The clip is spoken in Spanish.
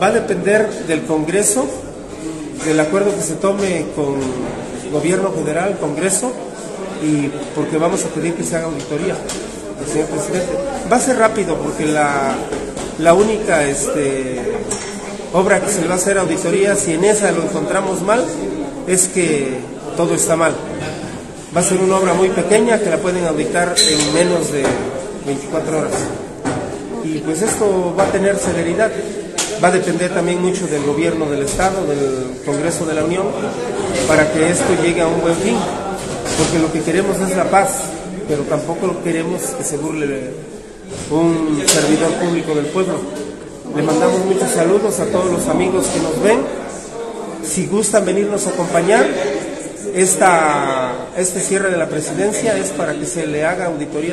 Va a depender del Congreso, del acuerdo que se tome con Gobierno Federal, Congreso, y porque vamos a pedir que se haga auditoría, señor presidente. Va a ser rápido porque la, la única este, obra que se le va a hacer auditoría, si en esa lo encontramos mal, es que todo está mal. Va a ser una obra muy pequeña que la pueden auditar en menos de 24 horas. Y pues esto va a tener celeridad. Va a depender también mucho del gobierno del Estado, del Congreso de la Unión, para que esto llegue a un buen fin. Porque lo que queremos es la paz, pero tampoco queremos que se burle un servidor público del pueblo. Le mandamos muchos saludos a todos los amigos que nos ven. Si gustan venirnos a acompañar, esta, este cierre de la presidencia es para que se le haga auditoría.